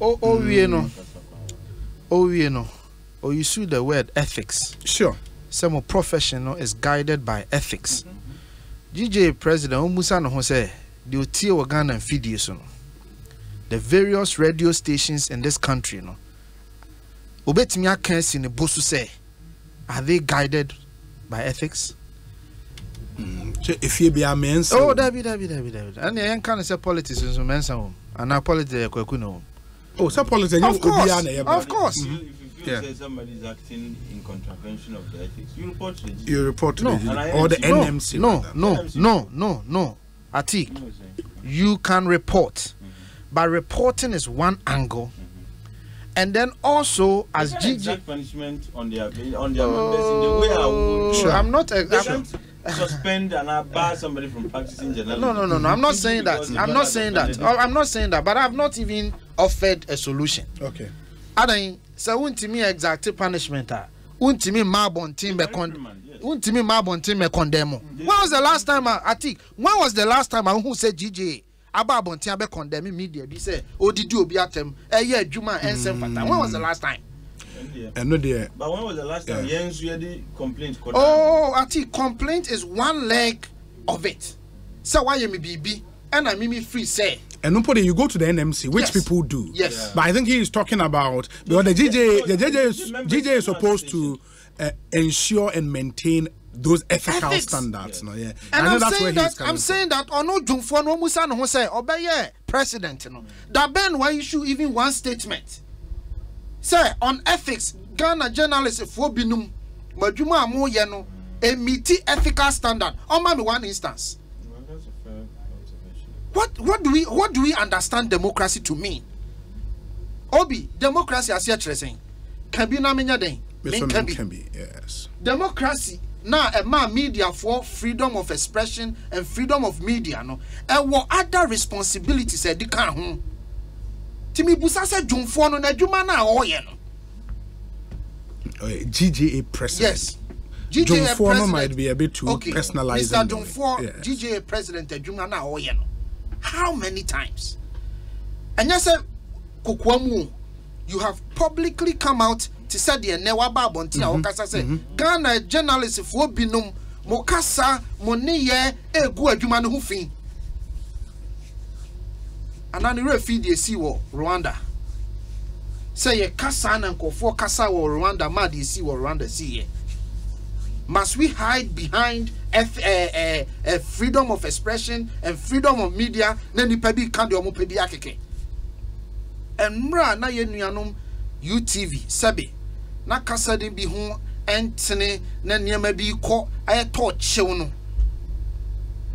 owie no owie no or you see the word ethics. Sure. Some profession no is guided by ethics. Gj president omusa no ho sɛ deɛ otie wɔ ghana mfidie so no. The various radio stations in this country no. Obetumi aka asi ne bo so sɛ are they guided by ethics Mm. efie bi amɛnsa oh dabi dabi dabi dabi ɛnna yɛn ka no sɛ politics nso mɛnsa wɔm anaa politics yɛ kwaku na wɔm oh sɛ politics ɛnyɛ of course obiara na ɛyɛ of course If you Yeah. say somebody is acting in contravention of the ethics, you report to the G. you report to No. the And I or the MC. No, NMC no rather. no NMC. no no no atik You know what I'm saying? you can report mm-hmm. but reporting is one angle mm-hmm. and then also as Is there gg exact punishment on their on their members in the way I would. Oh, sure. I'm not. ex- They I'm, can't suspend and bar somebody from practicing journalism. no, no, no, no. I'm not saying that. I'm not saying that. I'm not saying that. But I've not even offered a solution. okay Adan, sɛ wuntumi exact punishment a wuntumi mma abɔnten bɛ yes. wuntumi mma abɔnten bɛ condemn. When was the last time a Atik? When was the last time a who said GJ aba abɔnten abɛ condemn media bi sɛ odidi obi atɛm ɛyɛ adwuma a ɛnsɛm fata. When was the last time? Yeah. ɛno deɛ But when was the last time Jens Yedi complained? Oh, Atik, complaint is one leg of it. Sɛ wayɛ mi biribi ɛna mimi free say. And no you go to the NMC, which Yes. people do. Yes. Yeah. But I think he is talking about because the GJ, the GJ is, The members GJ is of the supposed to uh, ensure and maintain those ethical Ethics. standards. No, yeah. and I i'm that's saying where that he's coming i'm saying that ɔno dwomfoɔ no ɔmusa ne ho sɛ ɔbɛyɛ president no da bɛn wa issue even one statement sɛ on ethics ghana journalists foɔ binom mo adwuma a moyɛ no emiti ethical standard. Ɔma me one instance. What what do we what do we understand democracy to mean? Obi democracy aseɛ kyerɛ sɛn? Ka bi na menya den? Menka bi. Yes. democracy na ɛma media for freedom of expression and freedom of media no ɛwɔ other responsibilities ɛdi ka ho tìmí busa sɛ dwomfoɔ no n'adwuma na ɔyɛ no GJA president. yes. No president might be a bit too okay. Personalizing. Mr the- dwomfoɔ yes. GJA president adwuma ɔyɛ no. How many times? Ɛnyɛ sɛ kokoa mu you have publicly come out te sɛ deɛ nɛ waba abɔnten a mm-hmm. wɔkasa sɛ mm-hmm. ghana journalistfoɔ binom mo kasa mo nneyɛ egu adwuma no ho fi anaa ne werɛ fi deɛ wɔ rwanda? Sɛ yɛ kasa na nkɔfoɔ kasa wɔ rwanda ma deɛ si wɔ rwanda si yɛ must we hide behind F, uh, uh, freedom of expression and freedom of media na nipa bi ka deɛ ɔmo pɛ bi akeke? Mmerɛ na yɛ nuanom utv sɛbe na kasa de bi ho ɛntene na nneɛma bi kɔ ɛyɛ tɔɔ kyew no.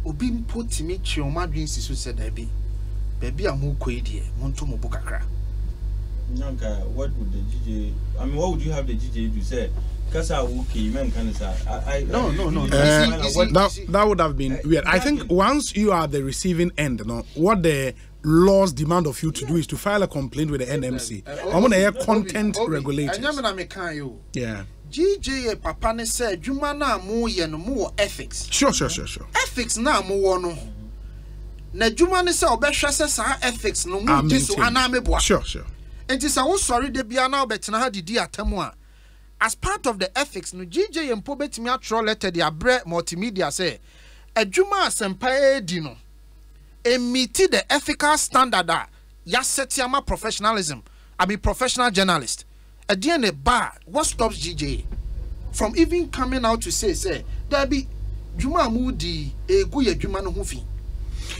Obi mpo tumi kye ɔmo adwene si so sɛ daabi baabi a mo kɔ yi deɛ mo nto mo bo kakra Nyanka, what would the GJ? I mean, what would you have the GJ do? Say, Kasa okay, man, can I, I, No, no, no. Uh, see- you see- what- that, that would have been weird. I think once you are the receiving end, no, what the laws demand of you to do is to file a complaint with the NMC. I'm gonna hear content Obi, regulators. na meka Yeah. gja papa ne sɛ adwuma no a moyɛ no ethics Sure, sure, sure, sure. ethics na mowɔ no n'adwuma ne sɛ ɔbɛhwɛ sɛ saa ethics no Ah, mogye so anaa meboa. Nti sɛ wosɔre da bia na wobɛtena ha didi atam a as part of the ethics no gj mpo bɛtumi atwerɛ letter de abrɛ multimedia sɛ adwuma a sɛmpa ɛdi no emiti the ethical standard a yasɛte ama professionalism i mean professional journalist. Ɛdeɛ ne ba what stops gj from even coming out to say sɛ dabi dwuma a mudi egu yɛ dwuma no ho fi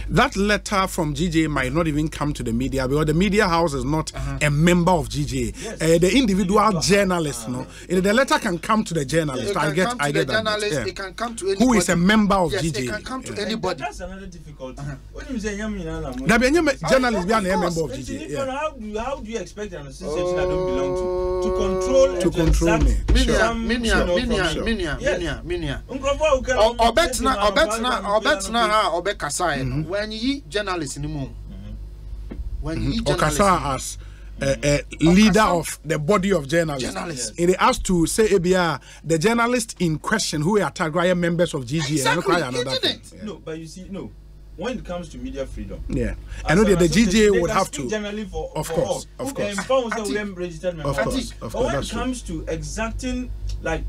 That letter from GJ might not even come to the media because the media house is not a member of GJ. Uh, the individual journalist, no. Uh, The letter can come to the journalist. it I get, come to I get that. journalist yeah. it can come to anybody Who is a member of yes, GJ? it can come to Yeah. anybody That's another difficulty. When you say Yami Nana, There be any me- journalist be a of member of It's GJ. Yeah. How do you, how do you expect an association that don't belong to to control and To control exact me. minia some, minia you know, minia minia minia minia Nkurɔfoɔ a wɔka- Ɔ- ɔbɛtena wɔka- ɔbɛtena wɔka- ɔbɛtena ha a ɔbɛkasa yɛ no journalist ni mu wɔnyiyi journalist Okasa as a, a leader Okasa- of the body of journalists. Journalists. It has to say, Ebia, ah, the journalist in question who are Tagraya members of GG. and Exactly, require another thing. Yeah. No, but you see, no. when it comes to media freedom. Yeah. I know that the association, GJ they would have to. generally for Of for course, all. of um, course. inform say Ati- we am registered member. Of course, but when that's it true. comes to exacting, like,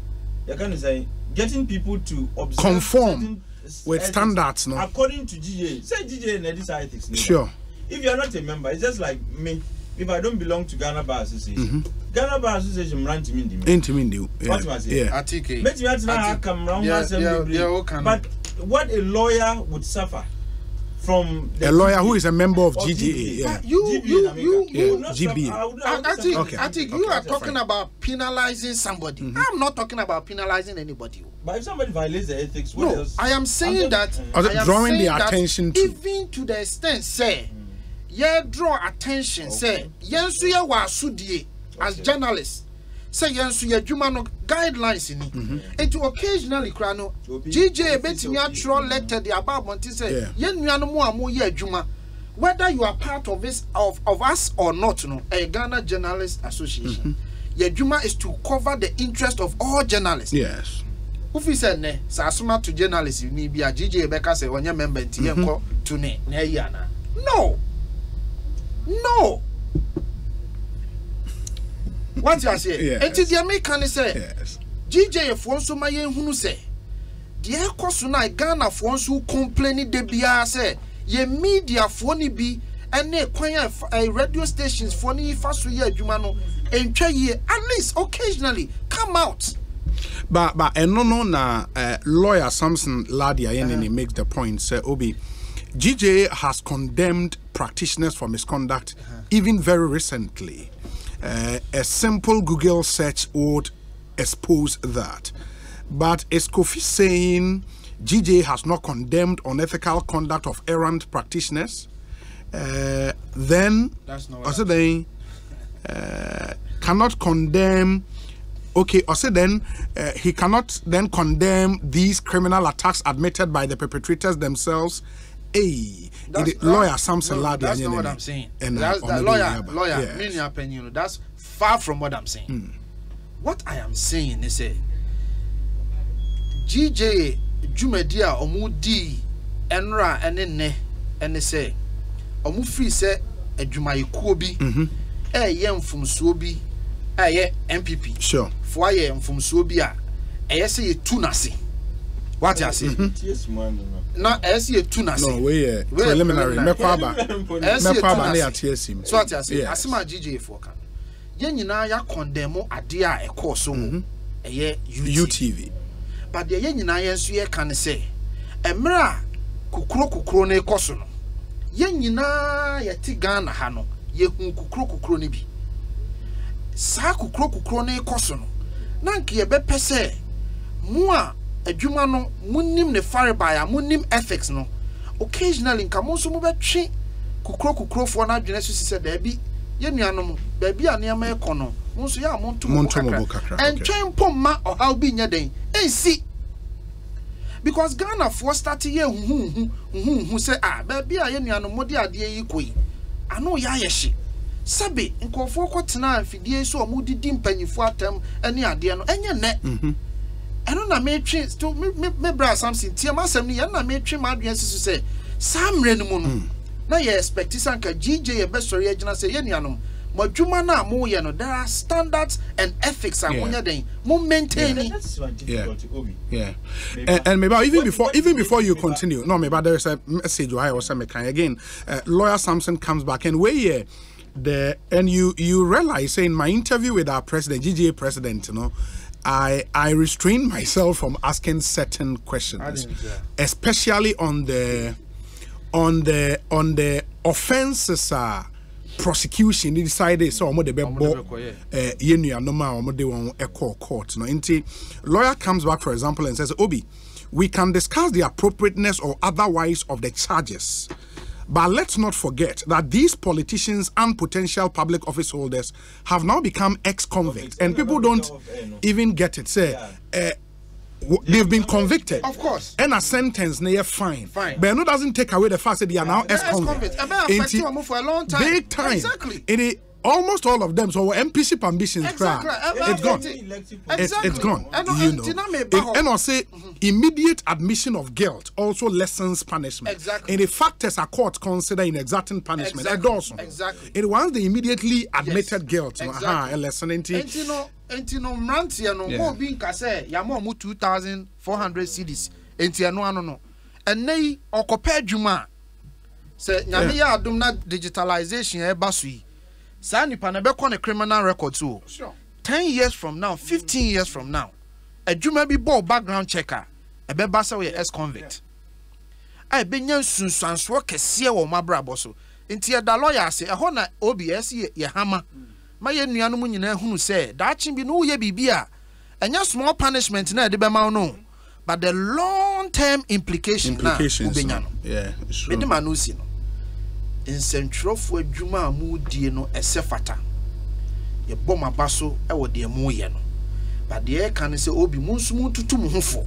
you can say, getting people to observe Conform certain s- with ethics standards, no? According to GJ, say GJ and this ethics. no? Sure. If you are not a member, it's just like me. If I don't belong to Ghana Bar Association, Mm-hmm. Ghana Bar Association ran to me. in the Into me, do. What you must say? Yeah. atike mɛtumi atena ha Ati- kam round Yeah, yeah, yeah, but what a lawyer would suffer from the A lawyer who GBA is a member of or GGA. Yeah. you GBA you in you Yeah, I GBA. I I I, would I not think. Okay, I think okay, you are that's talking about penalizing somebody. Mm-hmm. I'm not talking about penalizing anybody. but if somebody violates the ethics what No, else I am saying that. just- I am drawing saying the that attention to- even to the extent say, yeah, draw attention say, yẹn nso yẹ wọ as Okay. journalists. Say yẹn nso yẹ adwuma no guidelines ni. Mm-hmm. Nti occasionally kura no, GJ ebetumi sɛ atwerɛ letter de aba abɔnten sɛ yɛn nuanom a mo yɛ adwuma whether you are part of this of, of us or not no ɛyɛ Ghana Journalists Association. Mm-hmm. Yɛ adwuma is to cover the interest of all journalists Yes. wofi sɛ nnɛ sɛ asoma to journalist ni bi a gj bɛka sɛ ɔnyɛ member nti yɛnkɔ to ne na ayi ana no no wate aseɛ Yes. enti deɛ meka ne sɛ Yes. gj foɔ nso ma yɛnhunu sɛ deɛ ɛkɔ so no a ghanafoɔ nso complain da biara sɛ yɛ mediafoɔ no bi ne kwan a eh, radio stations foɔ no yifa so yɛ adwuma no ɛntwa yie at least occasionally come out But but ɛno no na uh, lawyer Samson Ladia uh makes the point say Obi GJ has condemned practitioners for misconduct even very recently. Uh, a simple Google search would expose that. But is Kofi saying GJ has not condemned unethical conduct of errant practitioners? Uh, then That's not also then uh, cannot condemn okay also then uh, he cannot then condemn these criminal attacks admitted by the perpetrators themselves hey That's- the lawyer Samson no, Lardy That's not what. I'm saying. And, uh, that's, that Onodo lawyer, lawyer, Yes. me nua panyin that's far from what I'm saying. Hmm. What I am saying is say, GJ Jumedia a ɔmo di ɛnra ɛne nnɛ ɛne sɛ ɔmo firi sɛ adwumayɛkuo bi Mhm. ɛɛyɛ mfomsoɔ bi ɛɛyɛ NPP sure foɔ ayɛ mfomsoɔ bi a ɛyɛ sɛ yɛtu n'ase wate ase Tie small no, no. na ɛyɛ sɛ yɛtu n'ase no we uh, Wei yɛ preliminary. preliminary. mɛkɔ aba. Ɛyɛ sɛ mɛkɔ yɛtu aba ne n'ase. yɛate asim so ate ase. Yes. asɛm a gj foɔ ka no yɛn nyinaa yɛakɔndɛmo adeɛ a ɛkɔɔ so wɔ ɛyɛ UTV UTV but deɛ yɛn nyinaa yɛn nso yɛka ne sɛ mmerɛ a kokuro kokuro no kɔ so no. Yɛn nyinaa yɛte ghana ha no yɛhu kokuro kokuro no bi. Saa kokuro kokuro no kɔ so no na nka yɛbɛpɛ sɛ mo a adwuma no monim ne farebae a monim ethics no. Occasionally nka mo nso mobɛtwe kokuro kokorofoɔ no adwene so si sɛ daabi yɛn nuanom baabi a nneɛma ɛkɔ no mo nso yɛ a monto mo kakra. ɛntwɛn mpo mma ɔhaw bi nyɛ den. Ɛnsi because ghanafoɔ start yɛ huhuhu huhuhu sɛ ah baabi a yɛn nuanom mo de adeɛ yi kɔ yi. Ano yɛ ayɛ hye. Sɛbe nkurɔfoɔ kɔtena afidie so a wɔdidi mpanyinfoɔ atam ne adeɛ no ɛnyɛ nnɛ ɛno na metwe sto me me me bra samson tie ma asɛm no yɛn na metwe ma adwene sisi sɛ saa mmerɛ no mu no na yɛ expect sɛ nka gj yɛ bɛsɔre agyina sɛ yɛn nuanom mo adwuma no a moyɛ no there are standards and ethics a Yeah. monyɛ den mo maintain ni That's my. Yeah, and, and maybe even before even before you continue, no, maybe there is a message why I was saying again. Uh, lawyer Samson comes back and where yeah, the and you you realize say in my interview with our president, GJA president, you know. I, I restrained myself from asking certain questions, especially on the on the on the offenses uh, prosecution they decided so ọmọ de bẹ Ọmọ de bọ bɛ kɔ, eh, yɛn nuanom a wɔn de wɔn kɔ court no nti lawyer comes back for example and says obi we can discuss the appropriateness or otherwise of the charges but let's not forget that these politicians and potential public office holders have now become ex-convicts and people don't even get it say eh, w- they've been convicted Of course. and a sentence near fine Fine. but no doesn't take away the fact that they are now ex-convicts ex-convicts. Ebe affecting Nti, them for a long time. big time Exactly. it is almost all of them so MPC ambitions Exactly. cry. Eh, it's gone. Exactly. it's gone. And, you know. nti na me It- and I say immediate admission of guilt also lessens punishment. Exactly. And the factors a court consider in exacting punishment. Exactly. Exactly. Exactly. And once they immediately admitted Yes. guilt, no, Exactly. aha, a lesson into nti no nti no mmeranteɛ no Yeah. mo obi nka sɛ yàmú ɔmo two thousand four hundred cedis nti ɛno ano no ɛnɛ yi ɔkɔpɛ adwuma a sɛ nyame yɛ adum na digitalization ɛba so yi saa nipa na ɛbɛkɔ ne criminal record so o Sure. ten years from now fifteen years from now adwuma bi bɔ o background check a ɛbɛba sɛ ɔyɛ ex convict a ɛbɛnya nsunsuansoɔ kɛseɛ wɔ ɔmo abrabɔ so nti ɛda lɔya ase ɛhɔ na obi ɛsi yɛ yɛ hama ma yɛ nuanom nyinaa hunu sɛ daakye bi no woyɛ biribi a ɛnyɛ small punishment na ɛde bɛma wo no but the long term implication na Implications. wobɛnya no. no Yeah, it's true. mede ma no si no nsɛntwerɛfoɔ adwuma a modie no ɛsɛ fata. Yɛbɔ mo aba so ɛwɔ deɛ moyɛ no. But deɛ ɛka no sɛ obi mo nso motutu mo ho fo.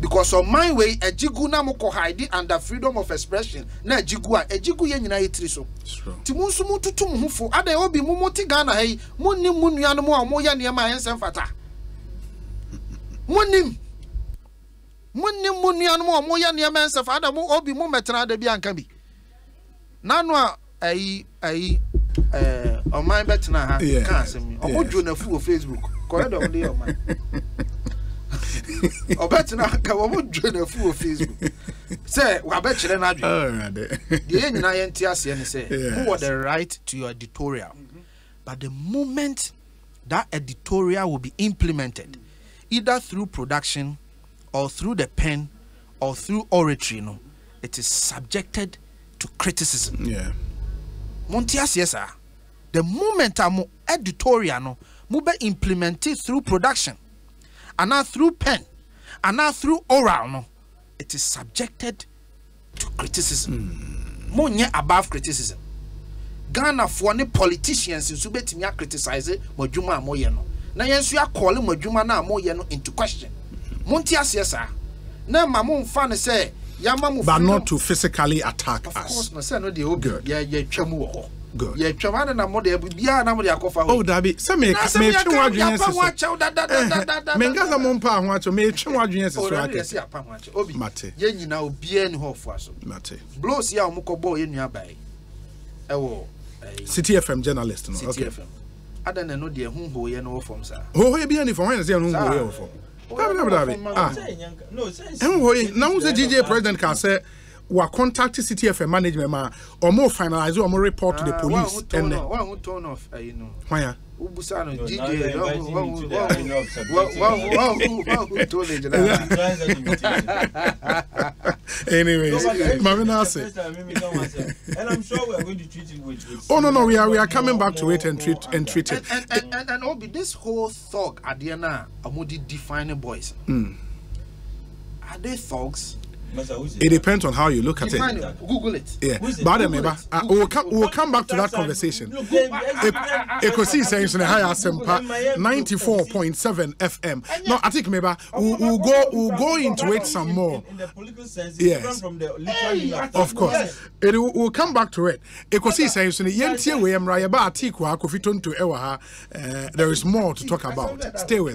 Because ɔman wei agye gu na mokɔ hide under freedom of expression na agye gu a agye gu yɛ nyinaa yɛtiri so. It's true. nti mo nso motutu mo ho fo. Ada obi mo mote ghana ha yi monnim mo nuanom a moyɛ nneɛma a ɛnsɛ mfata? Monnim monnim mo nuanom a moyɛ nneɛma a ɛnsɛ fa ada mo obi mo mɛtena ada bi anka bi nano a ayi ayi ɛɛ ɔman bɛtena ha Yeah. ka asɛm yi. Ɔmo dwo n'afu wɔ facebook. Kɔrɛ dɛ ɔmo de ɔman. Ɔbɛtena ka ɔmo dwo n'afu wɔ facebook. Sɛ wabɛkyerɛ n'adwene. All right. deɛ yɛn nyinaa yɛnte aseɛ ne sɛ Yes. wowɔ the right to your editorial? But the moment that editorial will be implemented either through production or through the pen or through oratory no it is subjected to criticism. Yeah. monte aseɛ the moment a mo editorial no mobɛ implement it through production anaa through pen anaa through oral no it is subjected to criticism. Monyɛ above criticism. Ghanafoɔ ne politicians nso bɛtumi acriticize mo adwuma a moyɛ no. Na yɛn nso akɔɔle mo adwuma no a moyɛ no into question. Monte aseɛ saa. Na ma momfa no sɛ mo But not to physically attack of us. Of course no sɛ no obi Good. yɛ wɔ hɔ Good. yɛtwa mu na mo deɛ biara na mo de akɔfa Oh, Dabi, sɛ me Na sɛ me yɛka- twe wadwene yɛapa ho sɛ akyɛw da- da- da- da- da- da- so. Menka sɛ mo ho akyɛw, me twe wadwene sɛ so Already ake. yɛsi apa ho akyɛw obi Mate. yɛn nyinaa obiara ni hɔ ɔfoa so Mate. blows yi a wɔn kɔ bɔɔ yɛn nua baa yi ɛwɔ City FM journalist no. city Okay. fm adan na ɛno deɛ ho ho yɛ no wɔ fam saa Ho ho bi ani for when say no Saa. ho ho fo. Ho Dabi yɛ no dabi wɔ dabi. fam, Ah. man. Sɛ ɛnyɛ- no, sɛ- ɛho hɔ yi na ho sɛ the gj head of president ka RTP. sɛ wa contact city fm management ma ɔmo finalize more report to the Ah, police wɔn ho tone ɛnɛ of- wɔn ho tone of ɛyi no hwan ya wobusa no No, gj now you're wɔn ho- inviting wɔn me ho- to the wɔn ho- arena of subjective wɔn ho- wɔn ho- wɔn ho tone gyina He joins that invitation. anyways No, but it's- mame no it's the ase first time Mimi don't want to- And I'm sure we're going to treat it with. with oh no no we are we are more- coming back to more- it and treat more and anger. treat it. And and and and obi this whole thug adeɛ na ɔmo de define boys. Hmm. are they thugs? Masa, who's it depends on how you look at define it it google it yeah but then Google uh, we will come we will come back to that conversation ekosi so ne ha yɛ 94.7 fm no i think maybe we'll, we'll go we'll go into it some more In, in the political sense, Yes. from the literal of course. Yes. It, will we'll come back to it. Ekosi saying so yɛntie wei mmra yɛba atiku ha kofi tonto ɛwɔ ha. Uh, there is more to talk about. Stay with